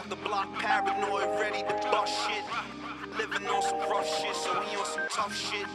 off the block, paranoid, ready to bust shit. Living on some rough shit, so we on some tough shit.